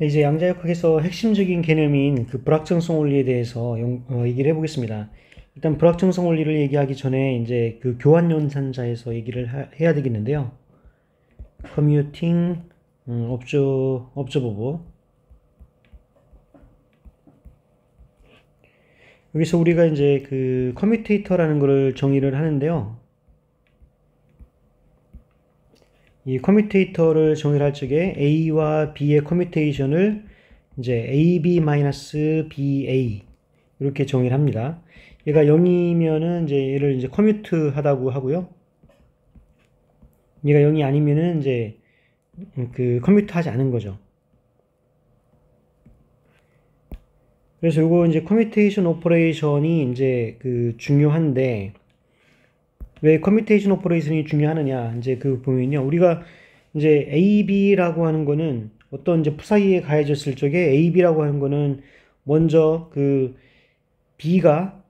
네, 이제 양자역학에서 핵심적인 개념인 그 불확정성 원리에 대해서 용- 어, 얘기를 해보겠습니다. 일단 불확정성 원리를 얘기하기 전에 이제 그 교환 연산자에서 얘기를 하- 해야 되겠는데요. commuting 음, 업조 observable 여기서 우리가 이제 그 commutator라는 거를 정의를 하는데요. 이 commutator를 정의를 할 적에 A와 B의 commutation을 이제 AB-BA 이렇게 정의를 합니다. 얘가 0이면은 이제 얘를 이제 commute 하다고 하고요. 얘가 0이 아니면은 이제 그 commute 하지 않은 거죠. 그래서 요거 이제 commutation operation이 이제 그 중요한데 왜 commutation operation이 중요하느냐 이제 그 보면요 우리가 이제 AB라고 하는 거는 어떤 이제 psi에 가해졌을 적에 AB라고 하는 거는 먼저 그 B가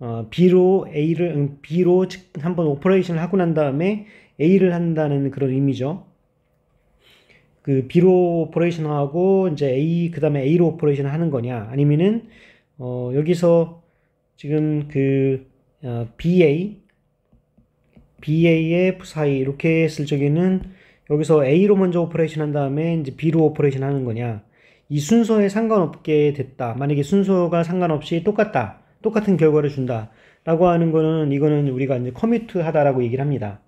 어, B로 A를 음, B로 즉 한번 operation을 하고 난 다음에 A를 한다는 그런 의미죠. 그 B로 operation 하고 이제 A 그다음에 A로 operation 하는 거냐 아니면은 어, 여기서 지금 그 어, BA BA의 사이 이렇게 했을 적에는 여기서 A로 먼저 operation 한 다음에 이제 B로 operation 하는 거냐? 이 순서에 상관없게 됐다. 만약에 순서가 상관없이 똑같다. 똑같은 결과를 준다 라고 하는 거는 이거는 우리가 이제 commute 하다라고 얘기를 합니다.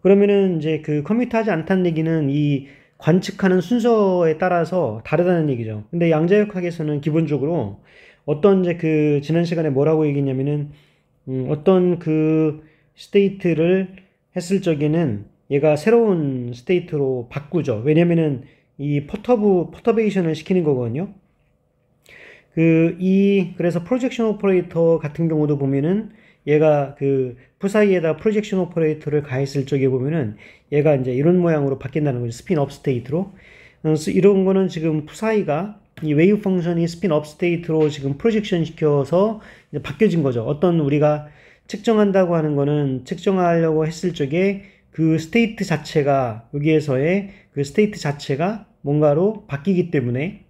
그러면은 이제 그 commute 하지 않다는 얘기는 이 관측하는 순서에 따라서 다르다는 얘기죠. 근데 양자역학에서는 기본적으로 어떤 이제 그 지난 시간에 뭐라고 얘기했냐면은 음, 어떤 그 state를 했을 적에는 얘가 새로운 state로 바꾸죠. 왜냐면은 이 퍼터브 퍼터베이션을 시키는 거거든요. 그 이 그래서 projection operator 같은 경우도 보면은 얘가 그 psi에다 projection operator를 가했을 적에 보면은 얘가 이제 이런 모양으로 바뀐다는 거죠. spin up state로. 그래서 이런 거는 지금 psi가 이 wave function이 spin up state로 지금 projection 시켜서 바뀌어진 거죠. 어떤 우리가 측정한다고 하는 거는 측정하려고 했을 적에 그 state 자체가 여기에서의 그 state 자체가 뭔가로 바뀌기 때문에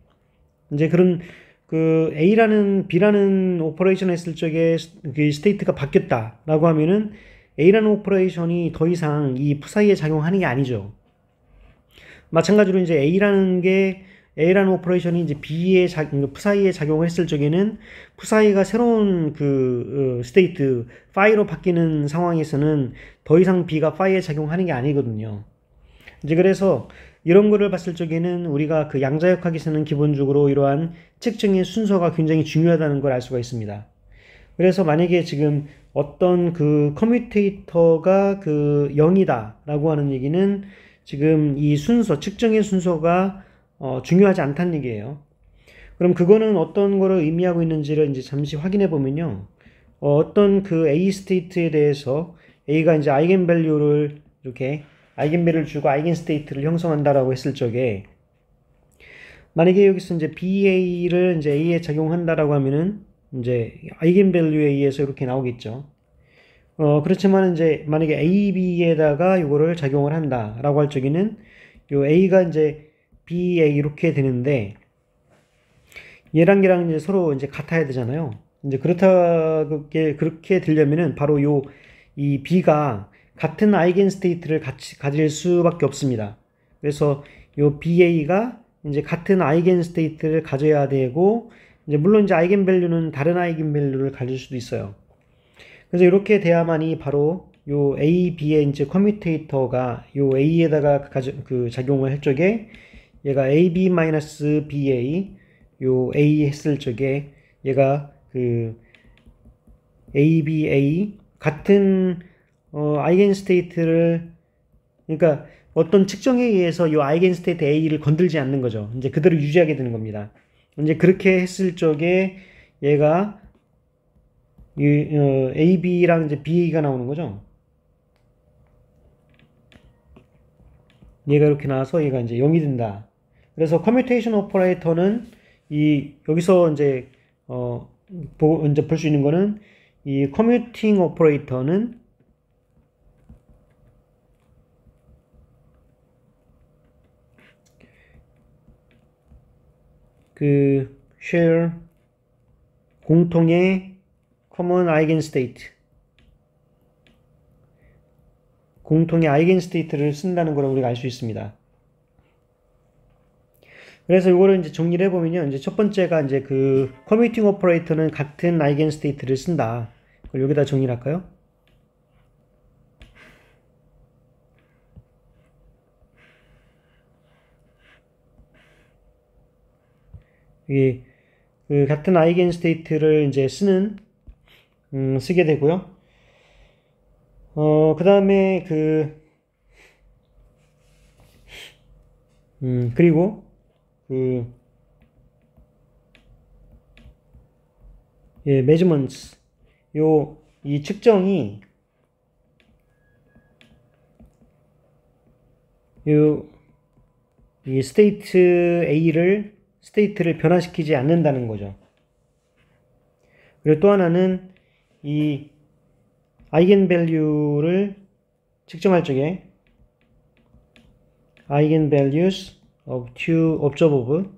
이제 그런 그 A라는 B라는 operation 했을 적에 그 state가 바뀌었다라고 하면은 A라는 operation이 더 이상 이 psi에 작용하는 게 아니죠. 마찬가지로 이제 A라는 게 A라는 operation이 이제 B의 작, psi에 작용을 했을 적에는 psi가 새로운 그 어, state 파이로 바뀌는 상황에서는 더 이상 B가 파이에 작용하는 게 아니거든요. 이제 그래서 이런 거를 봤을 적에는 우리가 그 양자역학에서는 기본적으로 이러한 측정의 순서가 굉장히 중요하다는 걸 알 수가 있습니다. 그래서 만약에 지금 어떤 그 commutator가 그 0이다 라고 하는 얘기는 지금 이 순서, 측정의 순서가 어, 중요하지 않다는 얘기예요. 그럼 그거는 어떤 거를 의미하고 있는지를 이제 잠시 확인해 보면요. 어떤 그 A state에 대해서 A가 이제 eigenvalue를 이렇게 eigenvalue를 주고 eigenstate를 형성한다라고 했을 적에 만약에 여기서 이제 BA를 이제 A에 작용한다라고 하면은 이제 eigenvalue에 의해서 이렇게 나오겠죠. 어, 그렇지만 이제 만약에 AB에다가 이거를 작용을 한다라고 할 적에는 요 A가 이제 BA 이렇게 되는데 얘랑 얘랑 이제 서로 이제 같아야 되잖아요. 이제 그렇다게 그렇게 되려면은 바로 요 이 B가 같은 eigenstate를 같이 가질 수밖에 없습니다. 그래서 요 BA가 이제 같은 eigenstate를 가져야 되고 이제 물론 이제 eigenvalue는 다른 eigenvalue를 가질 수도 있어요. 그래서 이렇게 돼야만이 바로 요 A, B의 이제 commutator가 요 A에다가 가져, 그 작용을 할 적에 얘가 AB-BA 요 A 했을 적에 얘가 그 ABA 같은 어, eigenstate를 그러니까 어떤 측정에 의해서 이 eigenstate A를 건들지 않는 거죠. 이제 그대로 유지하게 되는 겁니다. 이제 그렇게 했을 적에 얘가 이, 어, AB랑 이제 BA가 나오는 거죠. 얘가 이렇게 나와서 얘가 이제 0이 된다. 그래서 commutation operator는 이 여기서 이제 어 보, 이제 볼 수 있는 거는 이 commuting operator는 그 share 공통의 common eigenstate 공통의 eigenstate를 쓴다는 걸 우리가 알 수 있습니다. 그래서 이거를 이제 정리를 해보면요. 이제 첫 번째가 이제 그 commuting operator는 같은 eigenstate를 쓴다. 그걸 여기다 정리를 할까요? 이, 그 같은 eigenstate를 이제 쓰는, 음, 쓰게 되고요. 어, 그 다음에 그, 음, 그리고 그, 예, measurements. 요, 이 측정이, 요, 이 state A를, state를 변화시키지 않는다는 거죠. 그리고 또 하나는 이 eigenvalue를 측정할 적에 eigenvalues of two observable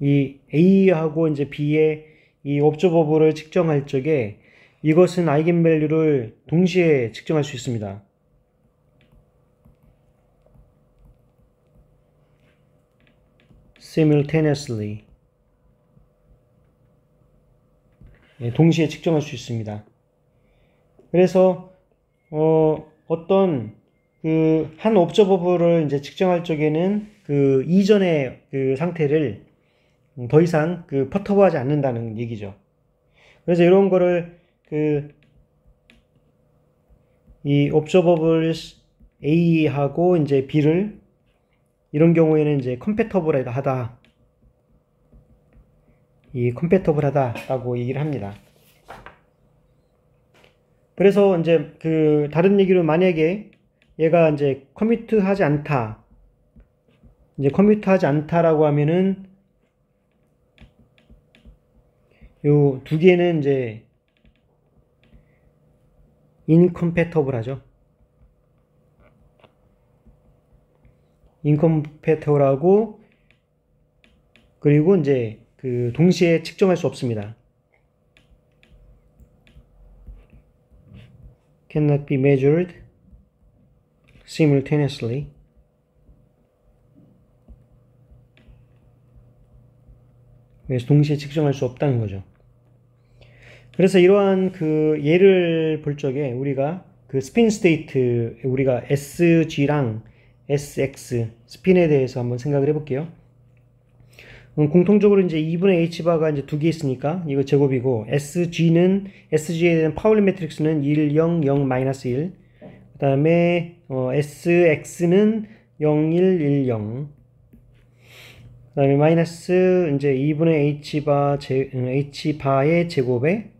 이 A하고 이제 B의 이 observable을 측정할 적에 이것은 아이겐밸류를 동시에 측정할 수 있습니다. simultaneously 예, 동시에 측정할 수 있습니다. 그래서 어, 어떤 그 한 옵저버블을 이제 측정할 적에는 그 이전의 그 상태를 더 이상 그 퍼터브하지 않는다는 얘기죠. 그래서 이런 거를 그이 옵저버블 A하고 이제 B를 이런 경우에는 이제 컴패터블하다 이 컴패터블하다라고 얘기를 합니다. 그래서 이제 그 다른 얘기로 만약에 얘가 이제 커미트 하지 않다. 이제 커미트 하지 않다라고 하면은 요 두 개는 이제 인컴패터블 하죠. 인컴패터블하고 그리고 이제 그 동시에 측정할 수 없습니다. Cannot be measured simultaneously. 그래서 동시에 측정할 수 없다는 거죠. 그래서 이러한 그 예를 볼 적에 우리가 그 스핀 state 우리가 SZ랑 SX 스핀에 대해서 한번 생각을 해볼게요. 음, 공통적으로 이제 2분의 h바가 이제 두 개 있으니까 이거 제곱이고 sz는 sg에 대한 파울리 매트릭스는 1, 0, 0, 마이너스 1. 그 다음에 어, sx는 0, 1, 1, 0. 그 다음에 마이너스 이제 2분의 h바 제 h바의 제곱에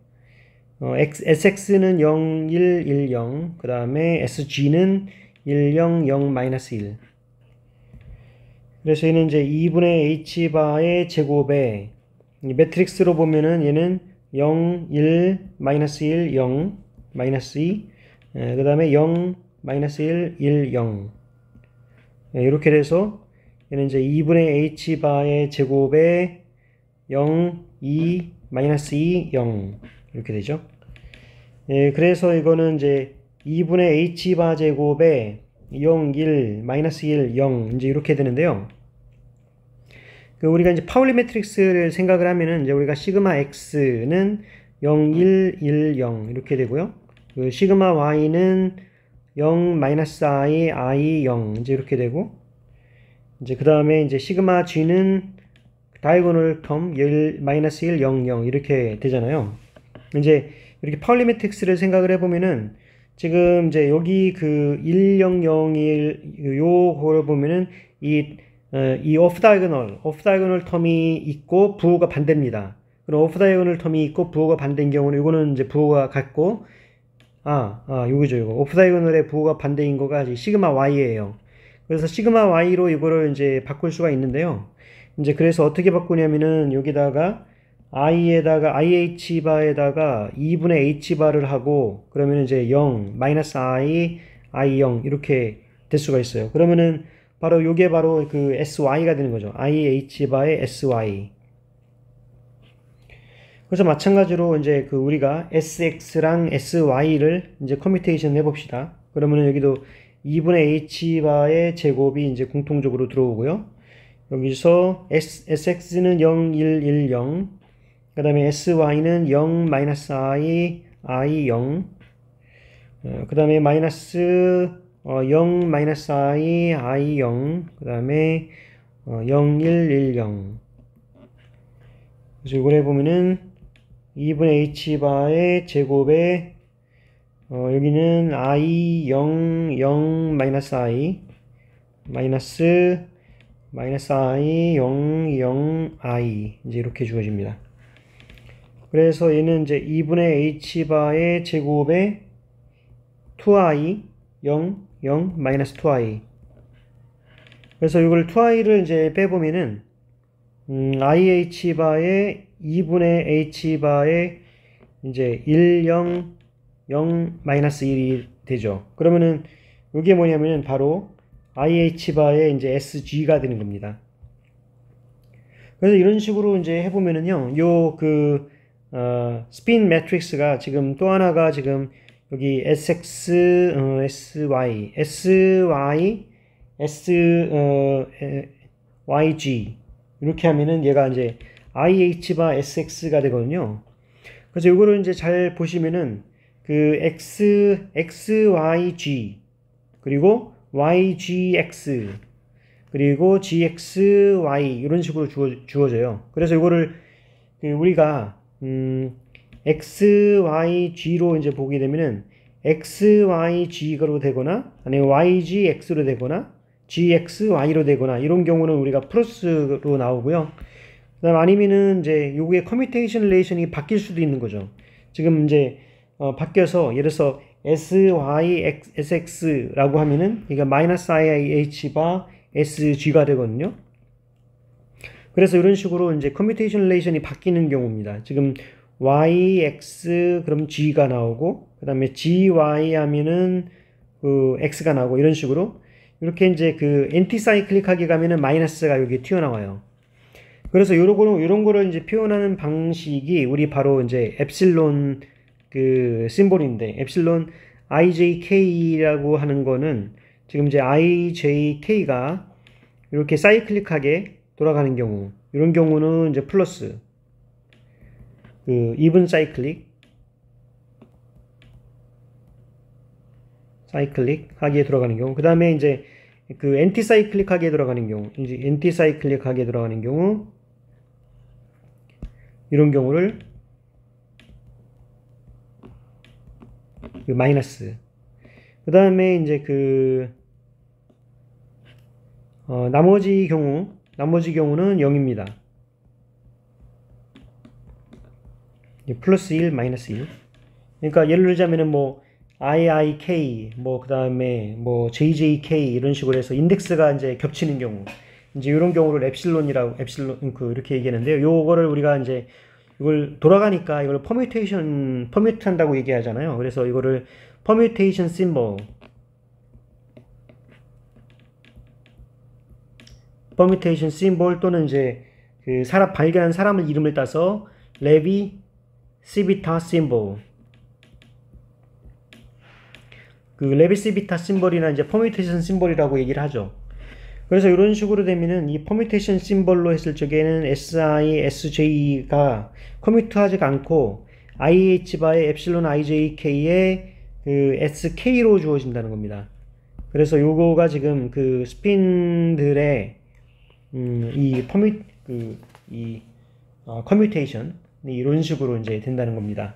어, sx는 0, 1, 1, 0. 그 다음에 sg는 1, 0, 0, 마이너스 1. 그래서 얘는 이제 2분의 h바의 제곱에 매트릭스로 보면은 얘는 0, 1, 마이너스 1, 0, 마이너스 2, 그 다음에 0, 마이너스 1, 1, 0. 이렇게 돼서 얘는 이제 2분의 h바의 제곱에 0, 2, 마이너스 2, 0. 이렇게 되죠. 예, 그래서 이거는 이제 2분의 h바 제곱에 0, 1, 마이너스 1, 0 이제 이렇게 되는데요. 그 우리가 이제 파울리 매트릭스를 생각을 하면은 이제 우리가 시그마 x는 0, 1, 1, 0 이렇게 되고요. 그 시그마 y는 0, 마이너스 i, i, 0 이제 이렇게 되고 이제 그 다음에 이제 시그마 z는 diagonal term 1, 마이너스 1, 0, 0 이렇게 되잖아요. 이제 이렇게 파울리 매트릭스를 생각을 해보면은 지금 이제 여기 그 1001, 요거를 보면은 이, 어, 이 off diagonal, off diagonal 텀이 있고 부호가 반대입니다. 그럼 off diagonal 텀이 있고 부호가 반대인 경우는 이거는 이제 부호가 같고, 아, 아, 요거죠, 요거. off diagonal의 부호가 반대인 거가 시그마 y예요. 그래서 시그마 y로 이거를 이제 바꿀 수가 있는데요. 이제 그래서 어떻게 바꾸냐면은 여기다가 i에다가 ih바에다가 2분의 h바를 하고 그러면 이제 0, 마이너스 i, i 0 이렇게 될 수가 있어요. 그러면은 바로 요게 바로 그 sy가 되는 거죠. ih 바의 sy. 그래서 마찬가지로 이제 그 우리가 sx랑 sy를 이제 커뮤테이션 해봅시다. 그러면은 여기도 2분의 h 바의 제곱이 이제 공통적으로 들어오고요. 여기서 S, sx는 0, 1, 1, 0. 그 다음에 sy는 0, 마이너스 i, i 0. 어, 그 다음에 마이너스 어, 0, 마이너스 i, i 0. 그 다음에 어, 0, 1, 1, 0. 그래서 이걸 해보면은 2분의 h 바의 제곱에 어, 여기는 i 0, 0, 마이너스 i 마이너스 마이너스 i 0, 0, i 이제 이렇게 주어집니다. 그래서 얘는 이제 2분의 h바의 제곱에 2i 0, 0, 마이너스 2i 그래서 이걸 2i를 이제 빼보면은 음, ih바의 2분의 h바의 이제 1, 0, 0, 마이너스 1이 되죠. 그러면은 이게 뭐냐면은 바로 IH바의 이제 SG가 되는 겁니다. 그래서 이런 식으로 이제 해보면은요, 요 그, 어, 스핀 매트릭스가 지금 또 하나가 지금 여기 SX, 어, SY, SY, S, 어, 에, YG. 이렇게 하면은 얘가 이제 IH바 SX가 되거든요. 그래서 이거를 이제 잘 보시면은 그 X, XYG, 그리고 YGX 그리고 ZXY 이런 식으로 주어, 주어져요. 그래서 이거를 그 우리가 음, XYZ로 이제 보게 되면은 XYZ로 되거나 아니면 YZX로 되거나 ZXY로 되거나 이런 경우는 우리가 플러스로 나오고요. 그다음 아니면은 이제 요게 commutation relation이 바뀔 수도 있는 거죠. 지금 이제 어, 바뀌어서 예를 들어서 SYSX라고 하면은 이게 마이너스 IH바 SZ가 되거든요. 그래서 이런 식으로 이제 commutation relation이 바뀌는 경우입니다. 지금 YX 그럼 Z가 나오고 그 다음에 ZY 하면은 그 X가 나오고 이런 식으로 이렇게 이제 그 anti-cyclic하게 가면은 마이너스가 여기 튀어나와요. 그래서 요런 거는 요런 거를 이제 표현하는 방식이 우리 바로 이제 엡실론 그 symbol인데 엡실론 IJK라고 하는 거는 지금 이제 IJK가 이렇게 사이클릭하게 돌아가는 경우. 이런 경우는 이제 플러스. 그 even cyclic cyclic 하게 들어가는 경우. 그 다음에 이제 그 anti cyclic 하게 들어가는 경우. 이제 anti cyclic 하게 들어가는 경우. 이런 경우를 그 마이너스. 그 다음에 이제 그, 어, 나머지 경우, 나머지 경우는 0입니다. 플러스 1, 마이너스 1. 그러니까 예를 들자면은 뭐, IIK, 뭐, 그 다음에 뭐, JJK 이런 식으로 해서 인덱스가 이제 겹치는 경우. 이제 이런 경우를 엡실론이라고, 엡실론, 그, 이렇게 얘기하는데요. 요거를 우리가 이제 이걸 돌아가니까 이걸 permutation permute 한다고 얘기하잖아요. 그래서 이거를 permutation symbol permutation symbol 또는 이제 그 사람 발견한 사람을 이름을 따서 레비 시비타 심볼 그 레비 시비타 symbol이나 이제 permutation symbol이라고 얘기를 하죠. 그래서 이런 식으로 되면은 이 permutation symbol로 했을 적에는 SI, SJ가 commute하지 않고 IH 바의 엡실론 IJK의 그 SK로 주어진다는 겁니다. 그래서 요거가 지금 그 스핀들의 음, 이 퍼뮤 그이 어, commutation 이런 식으로 이제 된다는 겁니다.